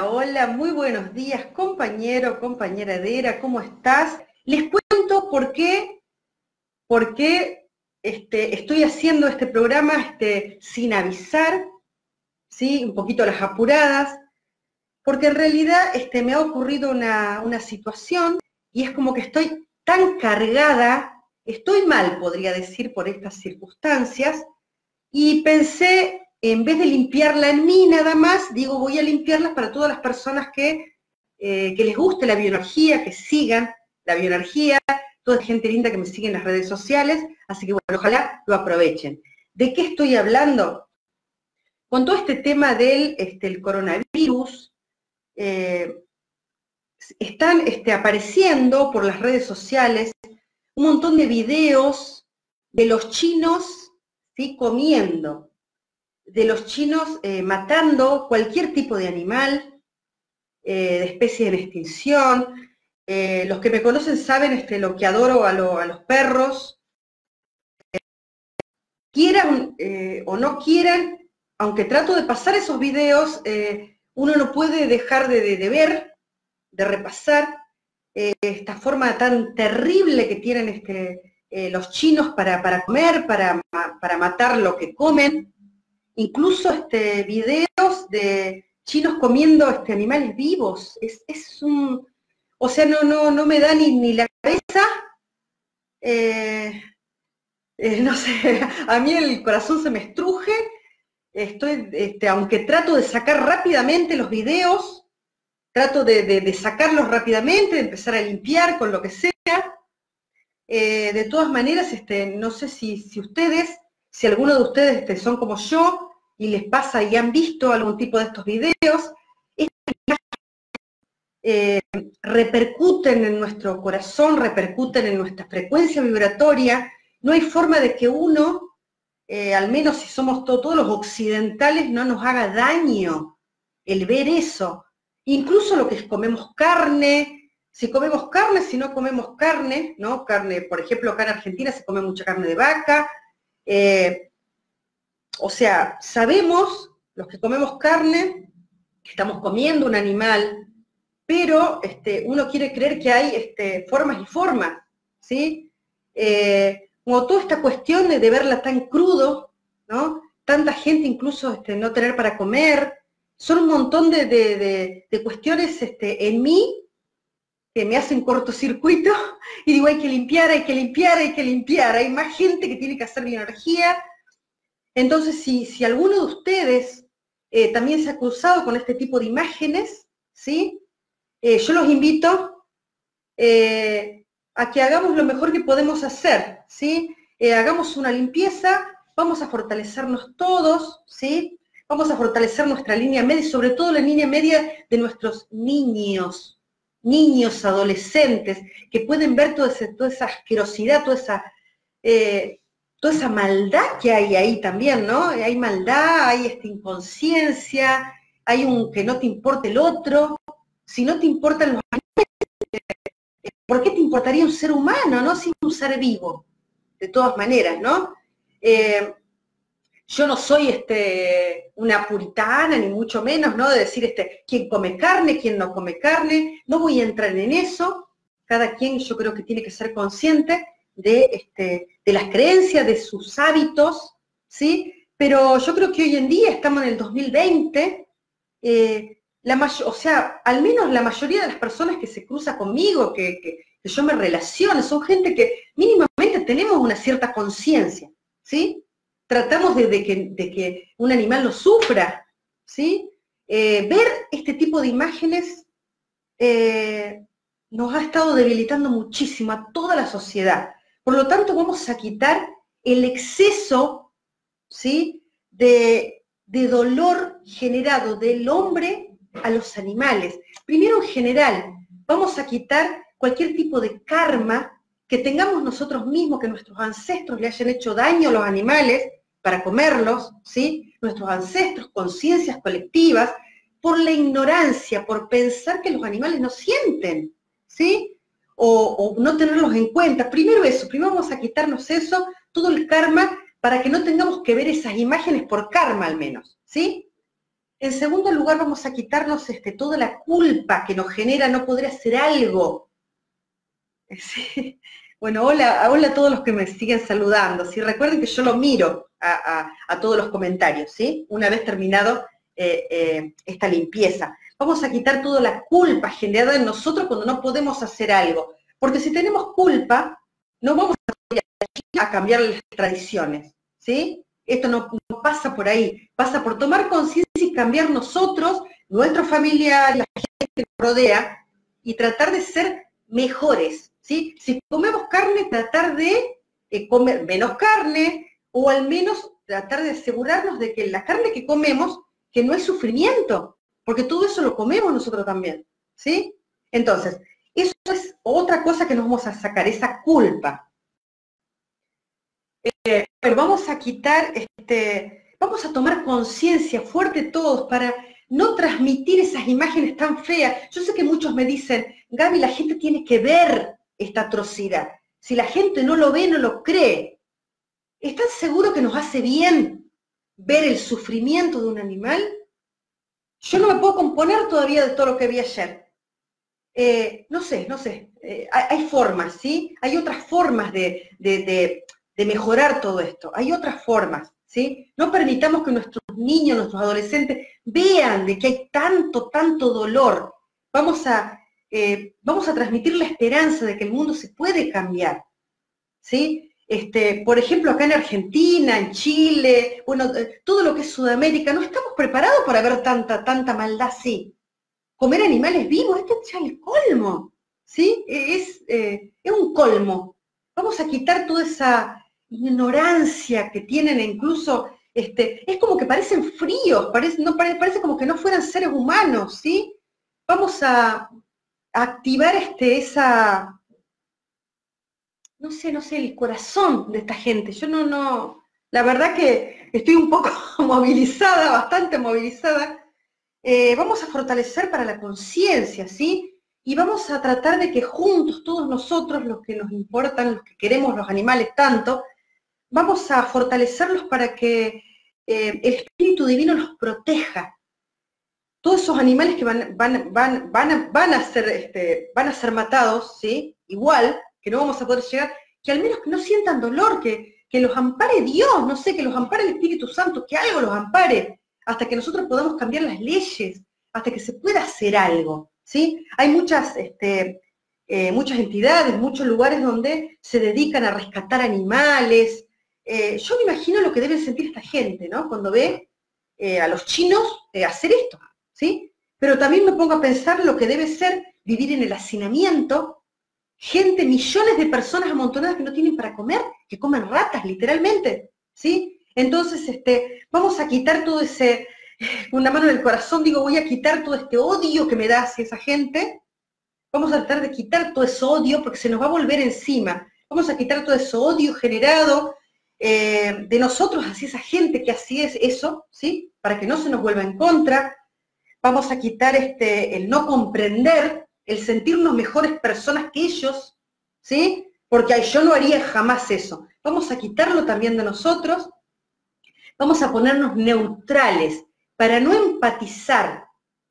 Hola, muy buenos días, compañero, compañera Edera, ¿cómo estás? Les cuento por qué, por qué este, estoy haciendo este programa este, sin avisar, ¿sí? un poquito las apuradas, porque en realidad este, me ha ocurrido una, una situación y es como que estoy tan cargada, estoy mal, podría decir, por estas circunstancias, y pensé en vez de limpiarla en mí nada más, digo, voy a limpiarlas para todas las personas que, eh, que les guste la bioenergía, que sigan la bioenergía, toda gente linda que me sigue en las redes sociales, así que bueno, ojalá lo aprovechen. ¿De qué estoy hablando? Con todo este tema del este, el coronavirus, eh, están este, apareciendo por las redes sociales un montón de videos de los chinos ¿sí? comiendo de los chinos eh, matando cualquier tipo de animal, eh, de especie en extinción. Eh, los que me conocen saben este, lo que adoro a, los perros. quieran o no quieran, aunque trato de pasar esos videos, uno no puede dejar de, ver, de repasar esta forma tan terrible que tienen este, los chinos para, para comer, para, para matar lo que comen incluso este, videos de chinos comiendo este, animales vivos. Es, un, o sea, no, no, no me da ni, la cabeza. Eh, eh, no sé, a mí el corazón se me estruje. Estoy, este, aunque trato de sacar rápidamente los videos, trato de, sacarlos rápidamente, de empezar a limpiar con lo que sea. Eh, de todas maneras, este, no sé si, si ustedes, si alguno de ustedes este, son como yo, y les pasa y han visto algún tipo de estos videos, eh, repercuten en nuestro corazón, repercuten en nuestra frecuencia vibratoria. No hay forma de que uno, eh, al menos si somos todos los occidentales, no nos haga daño el ver eso. Incluso lo que comemos carne, si comemos carne, si no comemos carne, ¿no? Carne, por ejemplo, acá en Argentina se come mucha carne de vaca, eh, o sea, sabemos, los que comemos carne, que estamos comiendo un animal, pero este, uno quiere creer que hay este, formas y formas, ¿sí? Eh, como toda esta cuestión de, verla tan crudo, ¿no? Tanta gente incluso este, no tener para comer, son un montón de, cuestiones este, en mí que me hacen cortocircuito y digo, hay que limpiar, hay que limpiar, hay que limpiar. Hay más gente que tiene que hacer bioenergía, entonces, si, alguno de ustedes eh, también se ha cruzado con este tipo de imágenes, ¿sí? Eh, yo los invito eh, a que hagamos lo mejor que podemos hacer, ¿sí? hagamos una limpieza, vamos a fortalecernos todos, ¿sí? Vamos a fortalecer nuestra línea media sobre todo la línea media de nuestros niños, niños, adolescentes, que pueden ver toda, toda esa asquerosidad, toda esa toda esa maldad que hay ahí también, ¿no? Hay maldad, hay esta inconsciencia, hay un que no te importa el otro. Si no te importan los animales, ¿por qué te importaría un ser humano, no? Sin un ser vivo, de todas maneras, ¿no? Eh, yo no soy este, una puritana, ni mucho menos, ¿no? De decir este, quién come carne, quién no come carne, no voy a entrar en eso. Cada quien yo creo que tiene que ser consciente de, este, de las creencias, de sus hábitos, ¿sí? Pero yo creo que hoy en día estamos en el 2020, eh, o sea, al menos la mayoría de las personas que se cruza conmigo, que, que, yo me relaciono, son gente que mínimamente tenemos una cierta conciencia, ¿sí? Tratamos de, que, de, que, un animal no sufra, ¿sí? Eh, ver este tipo de imágenes eh, nos ha estado debilitando muchísimo a toda la sociedad. Por lo tanto, vamos a quitar el exceso ¿sí? de, dolor generado del hombre a los animales. Primero, en general, vamos a quitar cualquier tipo de karma que tengamos nosotros mismos, que nuestros ancestros le hayan hecho daño a los animales para comerlos, ¿sí? Nuestros ancestros, conciencias colectivas, por la ignorancia, por pensar que los animales no sienten, ¿sí? O, no tenerlos en cuenta. Primero eso, primero vamos a quitarnos eso, todo el karma, para que no tengamos que ver esas imágenes por karma al menos, ¿sí? En segundo lugar, vamos a quitarnos este, toda la culpa que nos genera no poder hacer algo. Bueno, hola, hola a todos los que me siguen saludando. ¿sí? Recuerden que yo lo miro a, todos los comentarios, ¿sí? Una vez terminado eh, eh, esta limpieza. Vamos a quitar toda la culpa generada en nosotros cuando no podemos hacer algo. Porque si tenemos culpa, no vamos a cambiar las tradiciones, ¿sí? Esto no, pasa por ahí, pasa por tomar conciencia y cambiar nosotros, nuestro familiar, la gente que nos rodea, y tratar de ser mejores, ¿sí? Si comemos carne, tratar de eh, comer menos carne, o al menos tratar de asegurarnos de que la carne que comemos, que no es sufrimiento, porque todo eso lo comemos nosotros también, ¿sí? Entonces, eso es otra cosa que nos vamos a sacar, esa culpa. Eh, pero vamos a quitar, este, vamos a tomar conciencia fuerte todos para no transmitir esas imágenes tan feas. Yo sé que muchos me dicen, Gaby, la gente tiene que ver esta atrocidad. Si la gente no lo ve, no lo cree. ¿Estás seguro que nos hace bien ver el sufrimiento de un animal? Yo no me puedo componer todavía de todo lo que vi ayer. Eh, no sé, no sé, eh, hay, formas, ¿sí? Hay otras formas de, mejorar todo esto, hay otras formas, ¿sí? No permitamos que nuestros niños, nuestros adolescentes vean de que hay tanto, tanto dolor. Vamos a, eh, vamos a transmitir la esperanza de que el mundo se puede cambiar, ¿sí? Este, por ejemplo, acá en Argentina, en Chile, bueno, todo lo que es Sudamérica, no estamos preparados para ver tanta, tanta maldad así comer animales vivos, esto es el colmo, ¿sí? Es, eh, es un colmo. Vamos a quitar toda esa ignorancia que tienen incluso, este, es como que parecen fríos, parece, no, parece como que no fueran seres humanos, ¿sí? Vamos a, activar este, esa, no sé, no sé, el corazón de esta gente. Yo no, no, la verdad que estoy un poco movilizada, bastante movilizada, eh, vamos a fortalecer para la conciencia, ¿sí? Y vamos a tratar de que juntos, todos nosotros, los que nos importan, los que queremos los animales tanto, vamos a fortalecerlos para que eh, el Espíritu Divino los proteja. Todos esos animales que van, van, van, van, a, ser, este, van a ser matados, ¿sí? Igual, que no vamos a poder llegar, que al menos que no sientan dolor, que, que los ampare Dios, no sé, que los ampare el Espíritu Santo, que algo los ampare, hasta que nosotros podamos cambiar las leyes, hasta que se pueda hacer algo. ¿sí? Hay muchas, este, eh, muchas entidades, muchos lugares donde se dedican a rescatar animales. Eh, yo me imagino lo que debe sentir esta gente, ¿no? Cuando ve eh, a los chinos hacer esto, ¿sí? Pero también me pongo a pensar lo que debe ser vivir en el hacinamiento, gente, millones de personas amontonadas que no tienen para comer, que comen ratas, literalmente, ¿sí? Entonces, este, vamos a quitar todo ese, con una mano en el corazón, digo, voy a quitar todo este odio que me da hacia esa gente. Vamos a tratar de quitar todo ese odio porque se nos va a volver encima. Vamos a quitar todo ese odio generado eh, de nosotros hacia esa gente que así es eso, ¿sí? Para que no se nos vuelva en contra. Vamos a quitar este, el no comprender, el sentirnos mejores personas que ellos, ¿sí? Porque yo no haría jamás eso. Vamos a quitarlo también de nosotros vamos a ponernos neutrales para no empatizar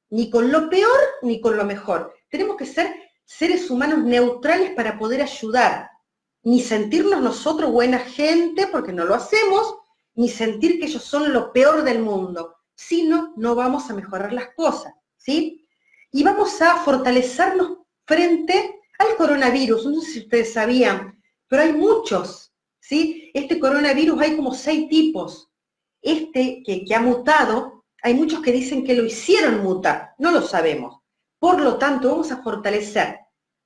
ni con lo peor ni con lo mejor. Tenemos que ser seres humanos neutrales para poder ayudar, ni sentirnos nosotros buena gente porque no lo hacemos, ni sentir que ellos son lo peor del mundo, sino no vamos a mejorar las cosas, ¿sí? Y vamos a fortalecernos frente al coronavirus. No sé si ustedes sabían, pero hay muchos, ¿sí? Este coronavirus hay como seis tipos este que, ha mutado, hay muchos que dicen que lo hicieron mutar, no lo sabemos. Por lo tanto, vamos a fortalecer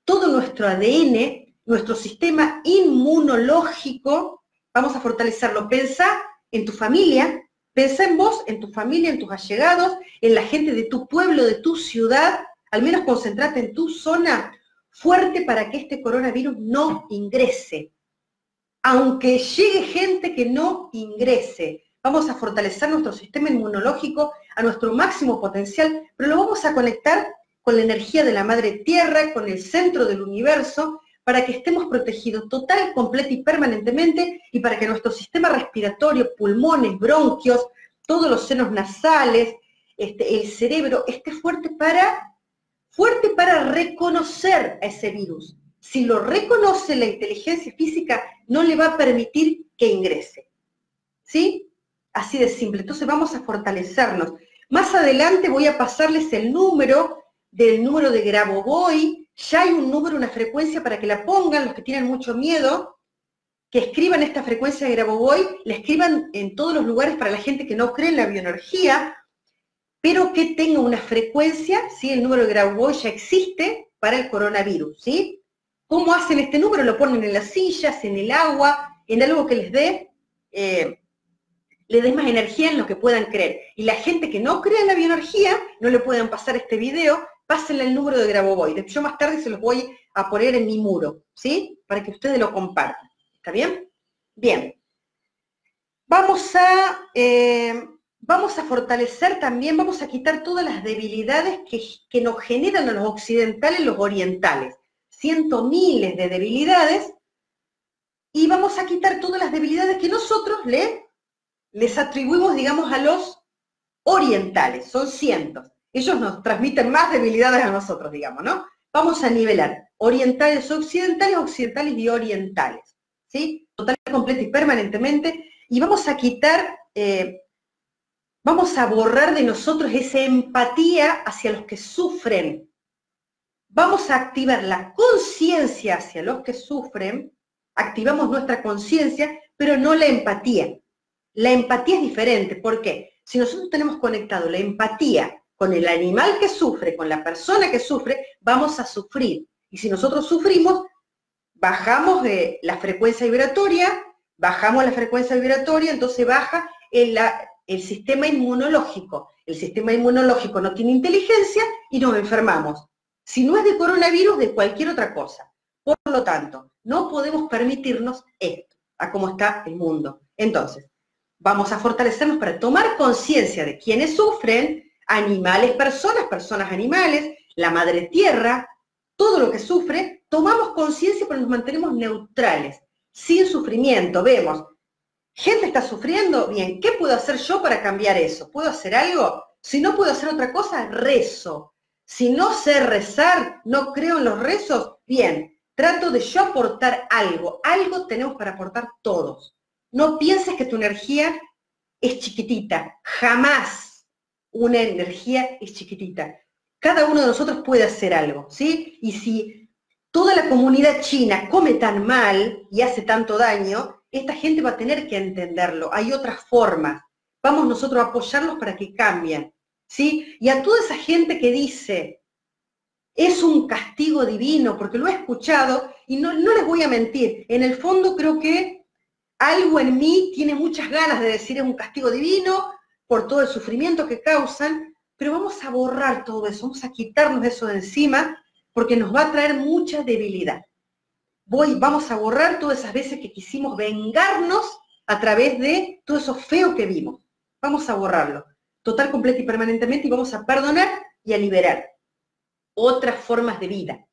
todo nuestro ADN, nuestro sistema inmunológico, vamos a fortalecerlo. Pensá en tu familia, pensá en vos, en tu familia, en tus allegados, en la gente de tu pueblo, de tu ciudad, al menos concentrate en tu zona fuerte para que este coronavirus no ingrese. Aunque llegue gente que no ingrese, vamos a fortalecer nuestro sistema inmunológico a nuestro máximo potencial, pero lo vamos a conectar con la energía de la madre tierra, con el centro del universo, para que estemos protegidos total, completa y permanentemente, y para que nuestro sistema respiratorio, pulmones, bronquios, todos los senos nasales, este, el cerebro esté fuerte para, fuerte para reconocer a ese virus. Si lo reconoce la inteligencia física, no le va a permitir que ingrese. ¿Sí? Así de simple. Entonces vamos a fortalecernos. Más adelante voy a pasarles el número del número de Grabovoi. Ya hay un número, una frecuencia para que la pongan los que tienen mucho miedo, que escriban esta frecuencia de Grabovoi, la escriban en todos los lugares para la gente que no cree en la bioenergía, pero que tenga una frecuencia, ¿sí? el número de Grabovoi ya existe para el coronavirus. ¿sí? ¿Cómo hacen este número? Lo ponen en las sillas, en el agua, en algo que les dé eh, le des más energía en lo que puedan creer. Y la gente que no cree en la bioenergía, no le pueden pasar este video, pásenle el número de Grabovoi. Yo más tarde se los voy a poner en mi muro, ¿sí? Para que ustedes lo compartan. ¿Está bien? Bien. Vamos a, eh, vamos a fortalecer también, vamos a quitar todas las debilidades que, que nos generan a los occidentales los orientales. Cientos miles de debilidades y vamos a quitar todas las debilidades que nosotros le les atribuimos, digamos, a los orientales, son cientos. Ellos nos transmiten más debilidades a nosotros, digamos, ¿no? Vamos a nivelar orientales, occidentales, occidentales y orientales, ¿sí? Total, completa y permanentemente. Y vamos a quitar, eh, vamos a borrar de nosotros esa empatía hacia los que sufren. Vamos a activar la conciencia hacia los que sufren, activamos nuestra conciencia, pero no la empatía. La empatía es diferente. ¿Por qué? Si nosotros tenemos conectado la empatía con el animal que sufre, con la persona que sufre, vamos a sufrir. Y si nosotros sufrimos, bajamos la frecuencia vibratoria, bajamos la frecuencia vibratoria, entonces baja el sistema inmunológico. El sistema inmunológico no tiene inteligencia y nos enfermamos. Si no es de coronavirus, de cualquier otra cosa. Por lo tanto, no podemos permitirnos esto, a cómo está el mundo. Entonces, vamos a fortalecernos para tomar conciencia de quienes sufren, animales, personas, personas, animales, la madre tierra, todo lo que sufre, tomamos conciencia pero nos mantenemos neutrales, sin sufrimiento. Vemos, gente está sufriendo, bien, ¿qué puedo hacer yo para cambiar eso? ¿Puedo hacer algo? Si no puedo hacer otra cosa, rezo. Si no sé rezar, no creo en los rezos, bien, trato de yo aportar algo. Algo tenemos para aportar todos. No pienses que tu energía es chiquitita. Jamás una energía es chiquitita. Cada uno de nosotros puede hacer algo, ¿sí? Y si toda la comunidad china come tan mal y hace tanto daño, esta gente va a tener que entenderlo. Hay otras formas. Vamos nosotros a apoyarlos para que cambien, ¿sí? Y a toda esa gente que dice, es un castigo divino, porque lo he escuchado y no, no les voy a mentir, en el fondo creo que algo en mí tiene muchas ganas de decir es un castigo divino por todo el sufrimiento que causan, pero vamos a borrar todo eso, vamos a quitarnos eso de encima porque nos va a traer mucha debilidad. Voy, vamos a borrar todas esas veces que quisimos vengarnos a través de todo eso feo que vimos. Vamos a borrarlo, total, completo y permanentemente, y vamos a perdonar y a liberar otras formas de vida.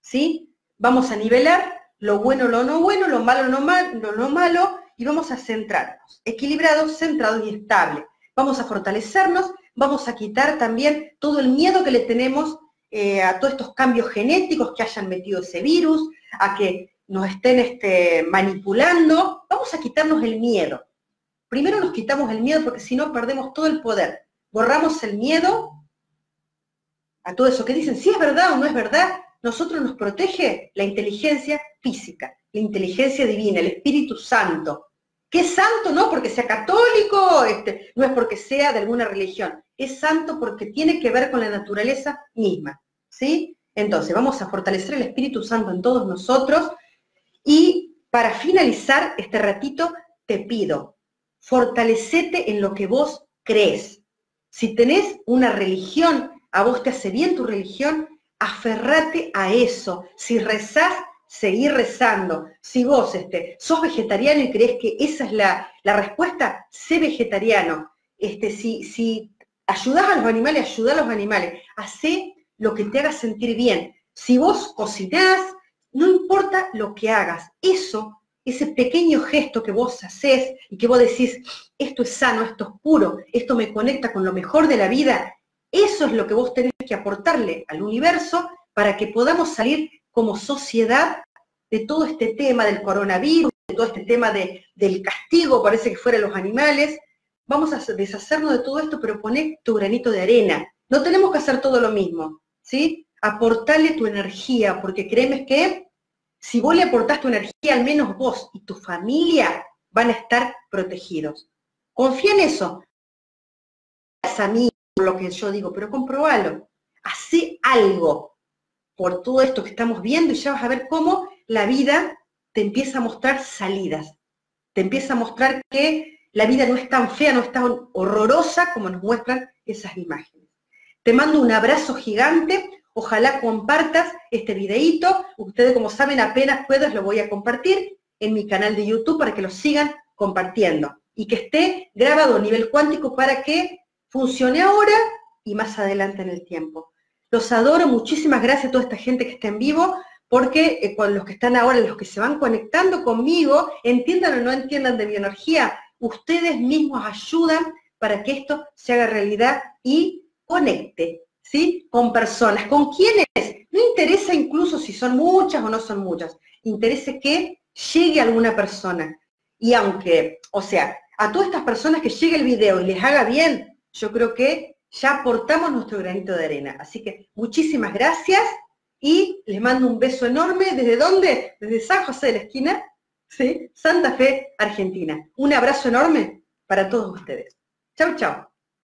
¿Sí? Vamos a nivelar lo bueno, lo no bueno, lo malo, lo, lo no malo, y vamos a centrarnos, equilibrados, centrados y estables. Vamos a fortalecernos, vamos a quitar también todo el miedo que le tenemos eh, a todos estos cambios genéticos que hayan metido ese virus, a que nos estén este, manipulando. Vamos a quitarnos el miedo. Primero nos quitamos el miedo porque si no perdemos todo el poder. Borramos el miedo a todo eso que dicen, si es verdad o no es verdad, nosotros nos protege la inteligencia física, la inteligencia divina, el Espíritu Santo. Que es santo no porque sea católico, este, no es porque sea de alguna religión, es santo porque tiene que ver con la naturaleza misma. ¿sí? Entonces, vamos a fortalecer el Espíritu Santo en todos nosotros y para finalizar este ratito, te pido, fortalecete en lo que vos crees. Si tenés una religión, a vos te hace bien tu religión, aferrate a eso. Si rezás, seguir rezando. Si vos este, sos vegetariano y crees que esa es la, respuesta, sé vegetariano. Este, si, si ayudás a los animales, ayuda a los animales. Hacé lo que te haga sentir bien. Si vos cocinás, no importa lo que hagas, eso, ese pequeño gesto que vos haces y que vos decís, esto es sano, esto es puro, esto me conecta con lo mejor de la vida, Eso es lo que vos tenés que aportarle al universo para que podamos salir como sociedad de todo este tema del coronavirus, de todo este tema del castigo, parece que fuera los animales. Vamos a deshacernos de todo esto, pero poné tu granito de arena. No tenemos que hacer todo lo mismo, ¿sí? Aportarle tu energía, porque créeme que si vos le aportás tu energía, al menos vos y tu familia van a estar protegidos. Confía en eso. Es a mí lo que yo digo, pero comprobalo. Hacé algo por todo esto que estamos viendo y ya vas a ver cómo la vida te empieza a mostrar salidas. Te empieza a mostrar que la vida no es tan fea, no es tan horrorosa como nos muestran esas imágenes. Te mando un abrazo gigante. Ojalá compartas este videíto. Ustedes, como saben, apenas puedo, lo voy a compartir en mi canal de YouTube para que lo sigan compartiendo y que esté grabado a nivel cuántico para que funcione ahora y más adelante en el tiempo. Los adoro, muchísimas gracias a toda esta gente que está en vivo, porque eh, con los que están ahora, los que se van conectando conmigo, entiendan o no entiendan de bioenergía, ustedes mismos ayudan para que esto se haga realidad y conecte ¿sí? Con personas. ¿Con quiénes? No interesa incluso si son muchas o no son muchas. Interesa que llegue alguna persona. Y aunque, o sea, a todas estas personas que llegue el video y les haga bien, yo creo que ya aportamos nuestro granito de arena. Así que muchísimas gracias y les mando un beso enorme. ¿Desde dónde? Desde San José de la Esquina, ¿sí? Santa Fe, Argentina. Un abrazo enorme para todos ustedes. Chau, chau.